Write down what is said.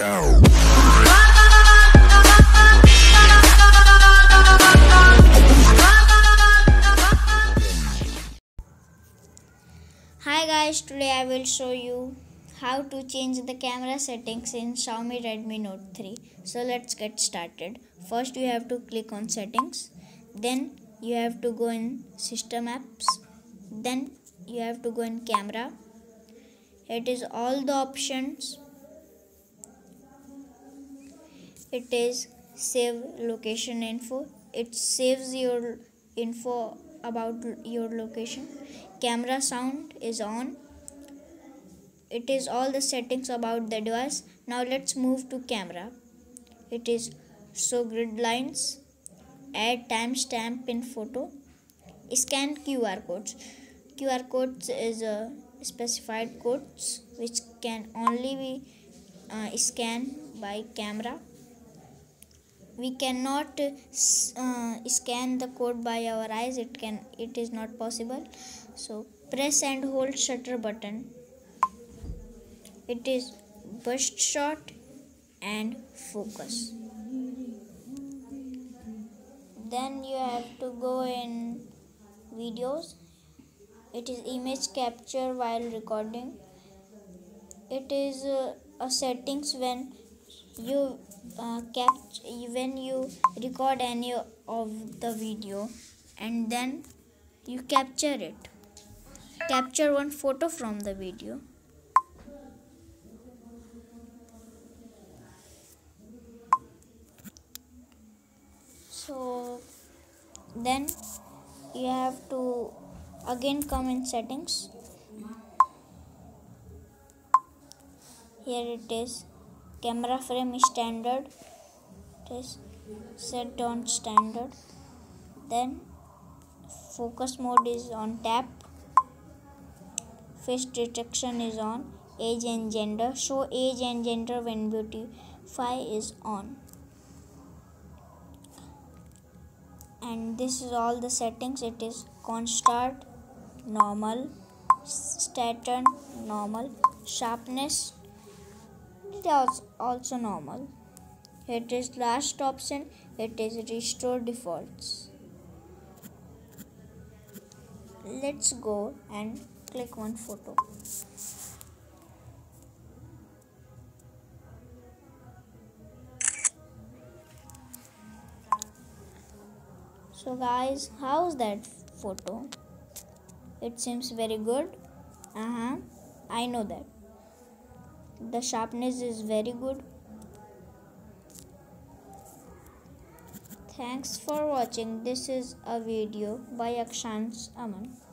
Hi guys, today I will show you how to change the camera settings in Xiaomi Redmi Note 3. So let's get started. First you have to click on settings, then you have to go in system apps, then you have to go in camera. It is all the options. It is save location info. It saves your info about your location. Camera sound is on. It is all the settings about the device. Now let's move to camera. It is show grid lines add timestamp in photo scan qr codes. Qr codes is a specified codes which can only be uh, scanned by camera we cannot uh, scan the code by our eyes. It can it is not possible. So press and hold shutter button. It is burst shot and focus. Then you have to go in videos. It is image capture while recording. It is uh, a settings when you uh, capture when you record any of the video and then you capture it. Capture one photo from the video. So then you have to again come in settings. Here it is camera frame is standard. It is set on standard. Then focus mode is on tap. Face detection is on. Age and gender. Show age and gender when beautify is on. And this is all the settings. It is constart normal staten normal sharpness is also normal. It is last option it is restore defaults. Let's go and click one photo. So guys how's that photo? It seems very good. Uh-huh. I know that the sharpness is very good. Thanks for watching. This is a video by akshans aman